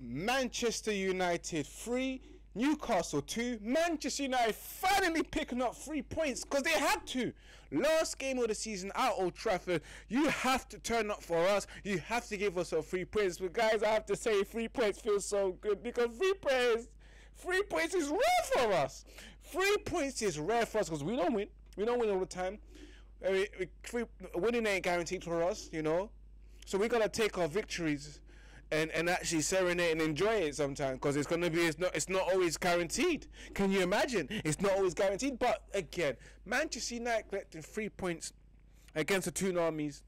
Manchester United 3, Newcastle 2. Manchester United finally picking up three points because they had to. Last game of the season at Old Trafford, you have to turn up for us. You have to give us a three points. But guys, I have to say, three points feels so good because three points, three points is rare for us. Three points is rare for us because we don't win. We don't win all the time. Uh, I mean, three, winning ain't guaranteed for us, you know. So we gotta take our victories and and actually serenade and enjoy it sometimes because it's gonna be it's not it's not always guaranteed. Can you imagine? It's not always guaranteed. But again, Manchester United collecting three points against the two armies,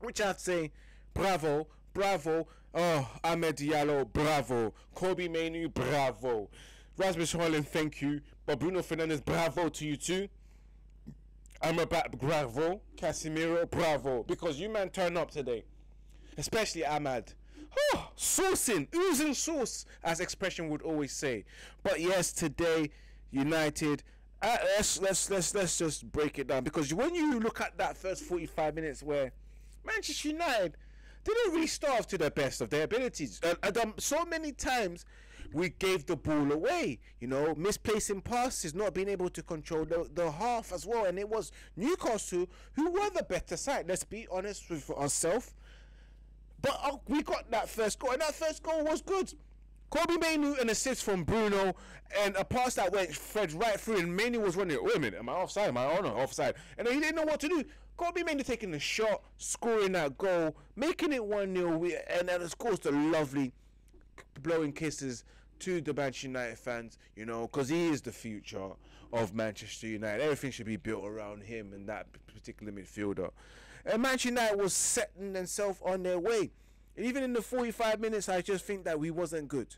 which I have to say, bravo, bravo. Oh, Amad Diallo, bravo. Kobbie Mainoo, bravo. Rasmus Højlund, thank you. But Bruno Fernandes, bravo to you too. I'm about bravo, Casemiro, bravo, because you man turn up today, especially Amad. Oh, oozing sauce, as expression would always say. But yes, today United. Uh, let's let's let's let's just break it down because when you look at that first 45 minutes where Manchester United didn't really starve to the best of their abilities. And, and um, so many times we gave the ball away, you know, misplacing passes, not being able to control the, the half as well. And it was Newcastle who were the better side. Let's be honest with ourselves. But uh, we got that first goal, and that first goal was good. Kobbie Mainoo an assist from Bruno and a pass that went fed right through and Mainoo was running. Wait a minute, am I offside? Am I on or offside? And he didn't know what to do. Kobbie Mainoo taking the shot, scoring that goal, making it 1 0, and then of course the lovely blowing kisses to the Manchester United fans, you know, because he is the future of Manchester United. Everything should be built around him and that particular midfielder. And Manchester United was setting themselves on their way. Even in the 45 minutes, I just think that we wasn't good.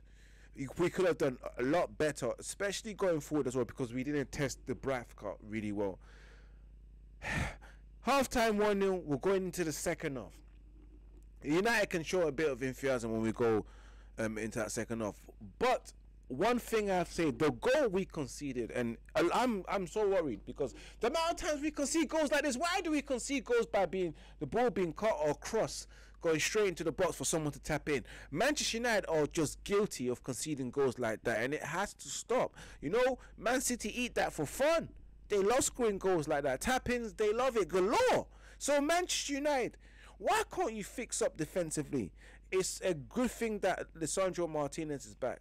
We could have done a lot better, especially going forward as well, because we didn't test the breath cut really well. Half time 1 0, we're going into the second half. United can show a bit of enthusiasm when we go um, into that second half. But one thing I have to say, the goal we conceded, and I'm I'm so worried because the amount of times we concede goals like this. Why do we concede goals by being the ball being cut or cross, going straight into the box for someone to tap in? Manchester United are just guilty of conceding goals like that, and it has to stop. You know, Man City eat that for fun. They love scoring goals like that. Tap ins, they love it galore. So Manchester United, why can't you fix up defensively? It's a good thing that Lisandro Martinez is back.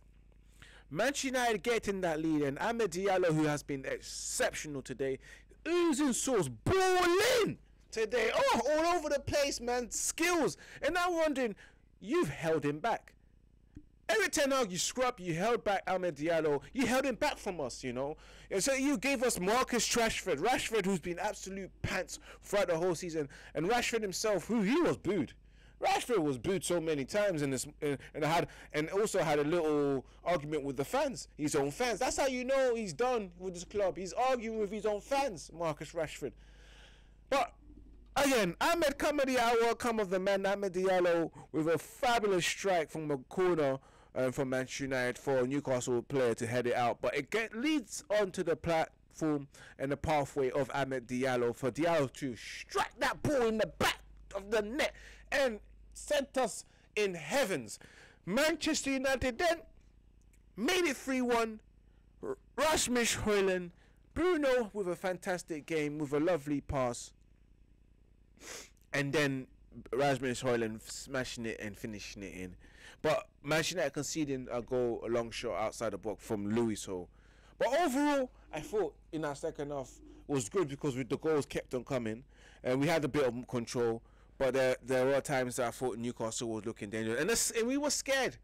Manchester United getting that lead, and Amad Diallo, who has been exceptional today, oozing sauce, balling today. Oh, all over the place, man. Skills. And I'm wondering, you've held him back. Erik Ten Hag, you scrub, you held back Amad Diallo, you held him back from us, you know. And so you gave us Marcus Rashford, Rashford who's been absolute pants throughout the whole season, and Rashford himself, who he was booed. Rashford was booed so many times in this, and, and had, and also had a little argument with the fans, his own fans. That's how you know he's done with this club. He's arguing with his own fans, Marcus Rashford. But again, Ahmed Hour, come of the man, Amad Diallo, with a fabulous strike from the corner um, from Manchester United for a Newcastle player to head it out. But it get, leads onto the platform and the pathway of Amad Diallo for Diallo to strike that ball in the back of the net and sent us in heavens. Manchester United then made it 3 1. Rasmus Højlund, Bruno with a fantastic game with a lovely pass. And then Rasmus Højlund smashing it and finishing it in. But Manchester United conceding a goal, a long shot outside the box from Lewis Hall. But overall, I thought in our second half was good because the goals kept on coming and we had a bit of control. But there, there were times that I thought Newcastle was looking dangerous, and, this, and we were scared.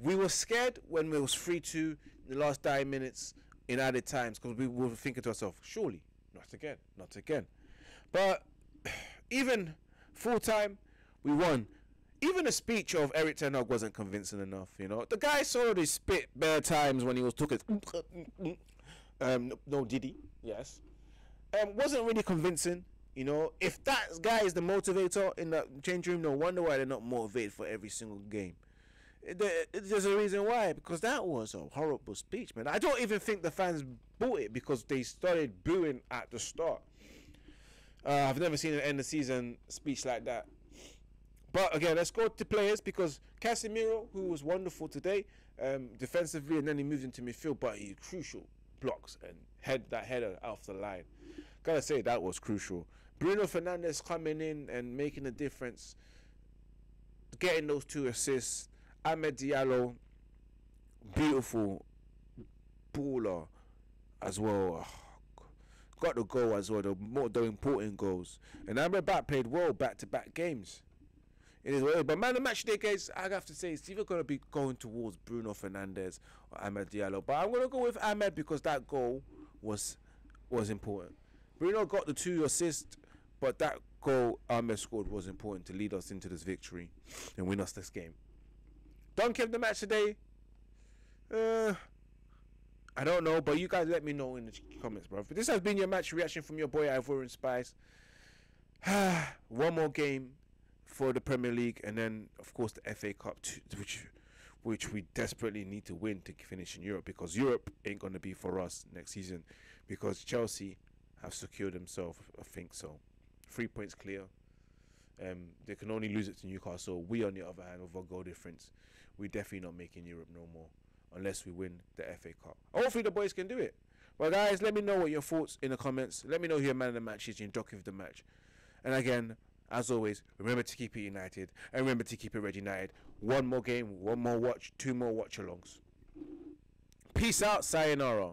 We were scared when it was three two in the last nine minutes in added times because we were thinking to ourselves, surely not again, not again. But even full time, we won. Even the speech of Erik Ten Hag wasn't convincing enough. You know, the guy saw the spit bare times when he was talking. um, no, did he? Yes. Um, wasn't really convincing. You know, if that guy is the motivator in the change room, no wonder why they're not motivated for every single game. There's a reason why, because that was a horrible speech, man. I don't even think the fans bought it because they started booing at the start. Uh, I've never seen an end of season speech like that. But again, let's go to players because Casemiro, who was wonderful today, um, defensively, and then he moved into midfield, but he crucial blocks and head that header off the line. Gotta say that was crucial. Bruno Fernandes coming in and making a difference, getting those two assists. Amad Diallo, beautiful baller as well. Ah, got the goal as well, the more the important goals. And Amrabat played well back to back games. It is is. But man, the match day, guys, I have to say it's either going to be going towards Bruno Fernandes or Amad Diallo. But I'm going to go with Amad because that goal was was important. Bruno got the two assists, but that goal Amad scored was important to lead us into this victory and win us this game. Dunk of the match today. Uh, I don't know, but you guys let me know in the comments, bro. But this has been your match reaction from your boy Ivorian Spice. One more game for the Premier League, and then of course the FA Cup, which which we desperately need to win to finish in Europe because Europe ain't gonna be for us next season because Chelsea have secured themselves. I think so. Three points clear. Um, they can only lose it to Newcastle. We, on the other hand, with a goal difference, we're definitely not making Europe no more unless we win the FA Cup. Hopefully, the boys can do it. Well, guys, let me know what your thoughts in the comments. Let me know who your man of the match is and doc of the match. And again, as always, remember to keep it united and remember to keep it red united. One more game, one more watch, two more watch alongs. Peace out, sayonara.